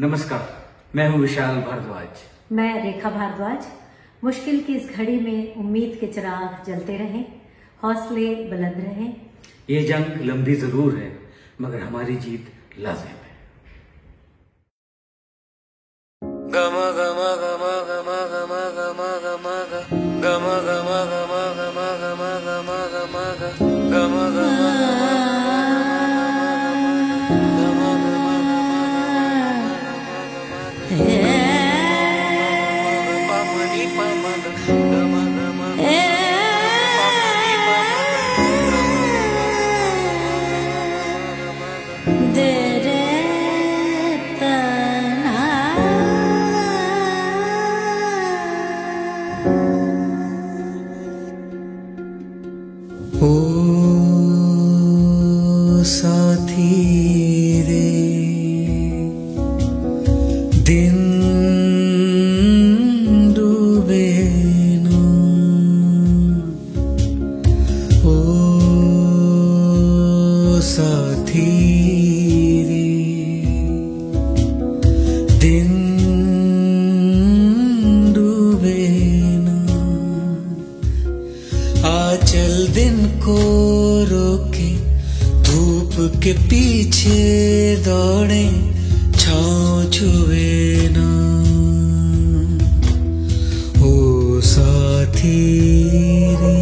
नमस्कार मैं हूँ विशाल भारद्वाज मैं रेखा भारद्वाज मुश्किल की इस घड़ी में उम्मीद के चिराग जलते रहें हौसले बुलंद रहें ये जंग लंबी ज़रूर है मगर हमारी जीत लाजिम है गमा गमा गमा गमा गमा गमा गमा गमा गमा गमा गमा गमा गमा गमा गमा गमा Yeah. साथी रे। दिन डूबे ना। आचल दिन को रोके, धूप के पीछे दौड़े, छाँव छुए ना। ओ साथी रे।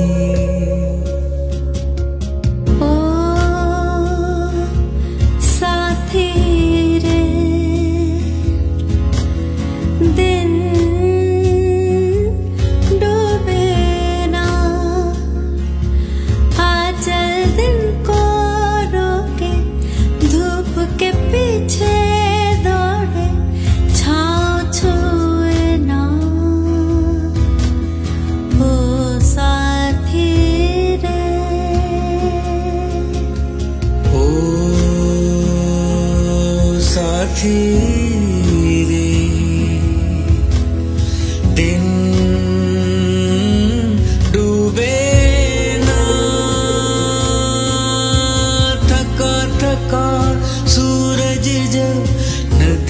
साथी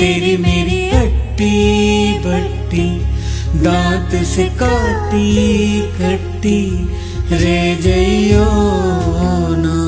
तेरी मेरी अट्टी बट्टी दांत से काटी कट्टी रे जइयो ना।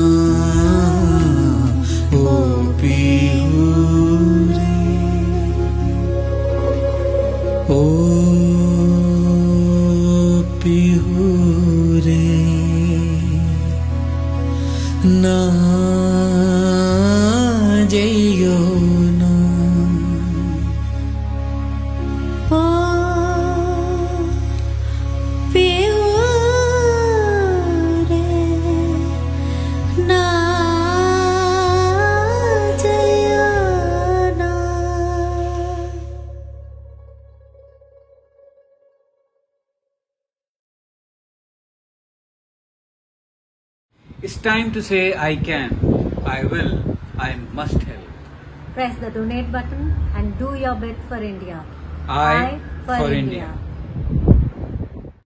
It's time to say I can, I will, I must help. Press the donate button and do your bit for India. I for India.